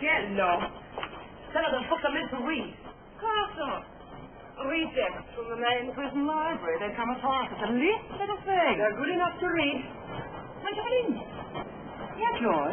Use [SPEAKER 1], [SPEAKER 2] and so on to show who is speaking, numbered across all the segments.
[SPEAKER 1] Cielo. Some of the books are meant to read.
[SPEAKER 2] Carson. Rejects from the main prison library. They come across as the least little thing.
[SPEAKER 1] They're good enough to read.
[SPEAKER 2] My darling. Yeah, Joy.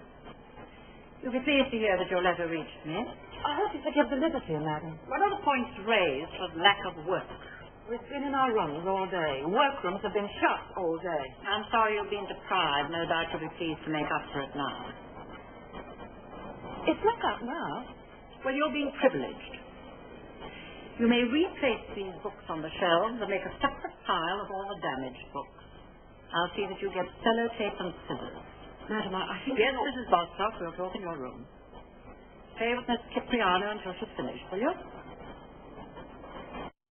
[SPEAKER 2] You'll be pleased to hear that your letter reached me. I hope you forgive the liberty, madam. One of the points raised was lack of work. We've been in our rooms all day. Workrooms have been shut all day. I'm sorry you've been deprived. No doubt you'll be pleased to make up for it now. It's not up now. Well, you're being privileged. You may replace these books on the shelves and make a separate pile of all the damaged books. I'll see that you get sellotape and scissors.
[SPEAKER 1] Madam, I, think...
[SPEAKER 2] Yes, Mrs. Bostock, we'll talk in your room. Stay with Miss Cipriano until she's finished, will you?